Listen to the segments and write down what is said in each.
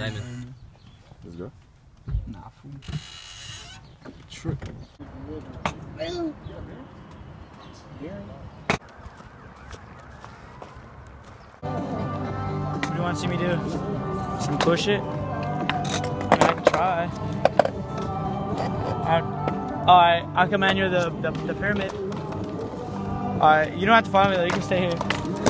Diamond. Let's go. Nah, fool. Tripping. What do you want to see me do? Some push it? I, mean, I can try. Alright, I'll command you the, the, the pyramid. Alright, you don't have to follow me though, you can stay here.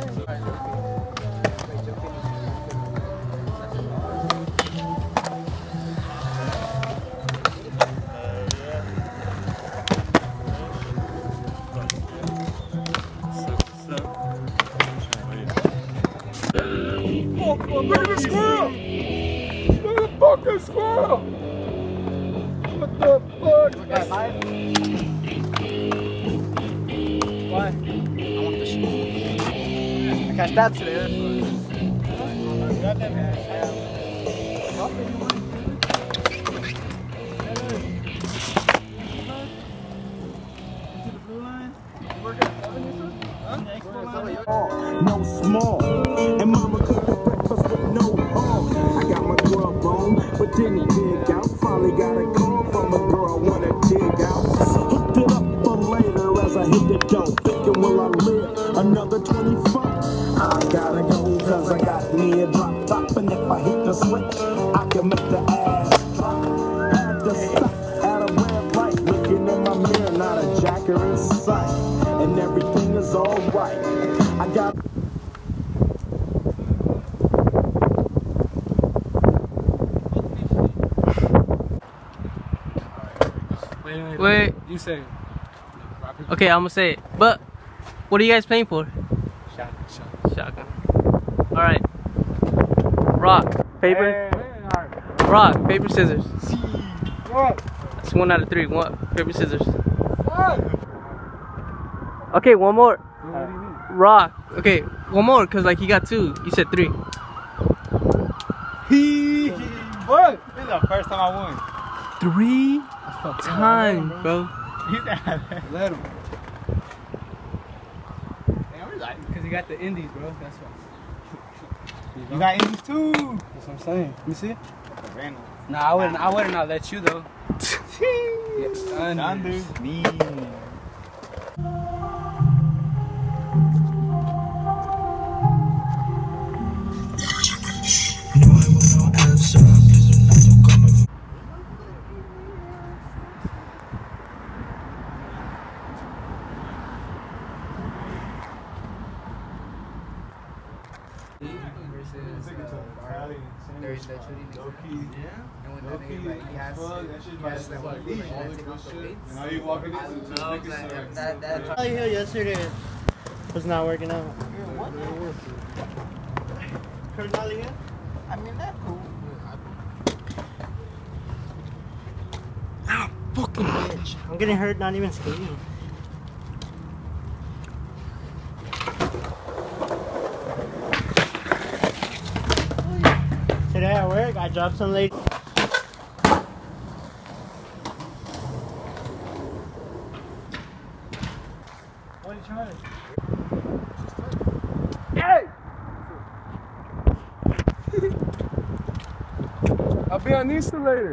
Look at the squirrel! Look at the fucking squirrel! What the fuck? Why? I want the shit. I catch that today. no small. And mama didn't dig out. Finally got a call from a girl, I wanna dig out. Hooked it up for later as I hit the dough. Thinking, will I live another 24? I gotta go, cause I got me a drop top. And if I hit the switch, I can make the ass drop. Had to stop at a red light, looking in my mirror, not a jacker in sight. And everything is alright. I got Wait. You say. Okay, I'm gonna say it. But what are you guys playing for? Shot, shot. Shotgun. All right. Rock, paper, rock, paper, scissors. That's one out of three. One, paper, scissors. Okay, one more. What do you mean? Rock. Okay, one more, cause like he got two. You said three. What? This is the first time I won. Three times, bro. Let him. Because you got the indies, bro. That's why. You got Indies too. That's what I'm saying. Let me see. Random. Nah, I wouldn't. I wouldn't not let you though. Yes, Thunder. Me. There's the shooting And when the nigga, like, he has, he has that one foot, like, that take off the weights. Now you walking I into love that. That, that, I here yesterday was not working out. Kurt Nolly I mean, that's cool. Ah, fucking bitch. I'm getting hurt not even skating. Today at work, I dropped some lady. What are you trying to I'll be on Easter later.